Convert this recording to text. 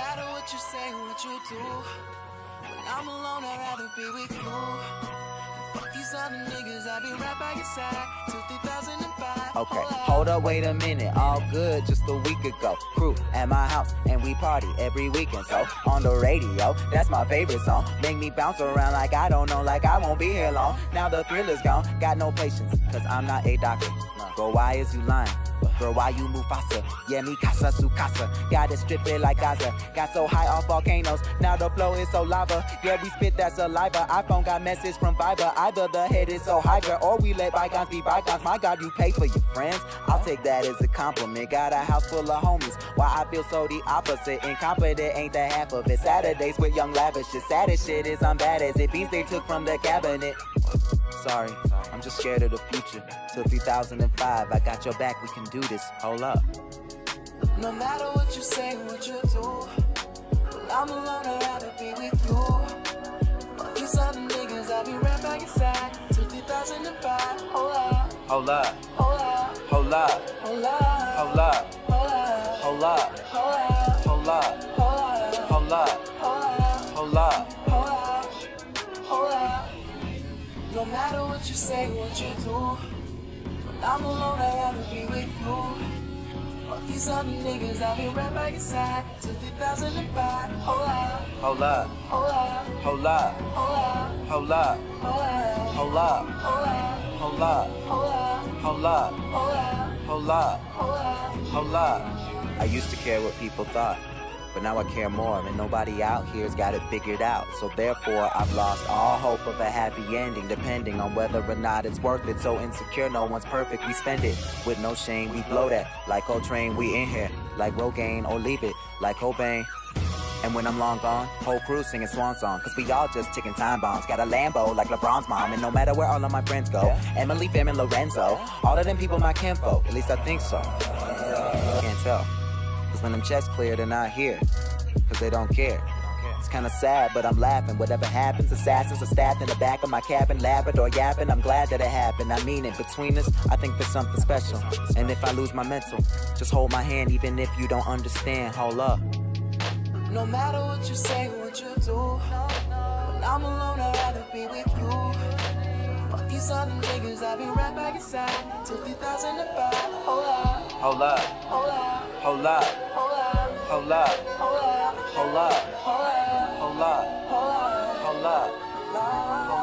matter what you say, what you do. When I'm alone, I'd rather be with you. Fuck these other niggas, I'll be right by your side till 2005. Okay, oh, hold up, wait a minute. All good just a week ago. Crew at my house, and we party every weekend. So on the radio, that's my favorite song. Make me bounce around like I don't know, like I won't be here long. Now the thrill is gone, got no patience, cause I'm not a doctor. Bro, why is you lying? Girl, why you Mufasa? Yeah, me casa su casa. Got it stripped it like Gaza. Got so high off volcanoes. Now the flow is so lava. Yeah, we spit that saliva. iPhone got message from Viber. Either the head is so girl, or we let bygones be bygones. My God, you pay for your friends. I'll take that as a compliment. Got a house full of homies. Why I feel so the opposite. Incompetent ain't the half of it. Saturdays with young lavish. The saddest shit is I'm bad as it. Beats they took from the cabinet. Sorry, I'm just scared of the future. Till 2005, I got your back, we can do this. Hold up. No matter what you say, what you do. When I'm alone, I'd rather be with you. Fuck these other niggas, I'll be right by your side till 2005. Hold up, Hold up. hold up, Hold up. hold up, Hold up. hold up, Hold up. hold up, Hold up. Matter what you say, what you do. When I'm alone, I'd rather be with you. Fuck these other niggas, I'll be right by your side till 2005. Hold up, Hold up. hold up, Hold up. hold up, Hold up. hold up, Hold up. hold up, Hold up. hold up, Hold up. hold up, Hold up. hold up. Hold up. I used to care what people thought, but now I care more, and nobody out here's got it figured out. So therefore, I've lost all hope of a happy ending, depending on whether or not it's worth it. So insecure, no one's perfect. We spend it with no shame. We blow that like Coltrane. We in here like Rogaine, or leave it like Cobain. And when I'm long gone, whole crew singing swan song. Cause we all just ticking time bombs. Got a Lambo like LeBron's mom. And no matter where all of my friends go, Emily, Fam, and Lorenzo, all of them people my kinfolk. At least I think so. Can't tell. Cause when them checks clear, they're not here. Cause they don't care. It's kinda sad, but I'm laughing. Whatever happens, assassins are stabbed in the back of my cabin, Labrador yapping. I'm glad that it happened. I mean it. Between us, I think there's something special. And if I lose my mental, just hold my hand, even if you don't understand. Hold up. No matter what you say, what you do. When I'm alone, I'd rather be with you. Fuck these other niggas, I'll be right by your side till 2005. Hold up, Hold up. Hold up. Hold up. Hold up. Hold up. Hold up. Hold up. Hold up. Hold up!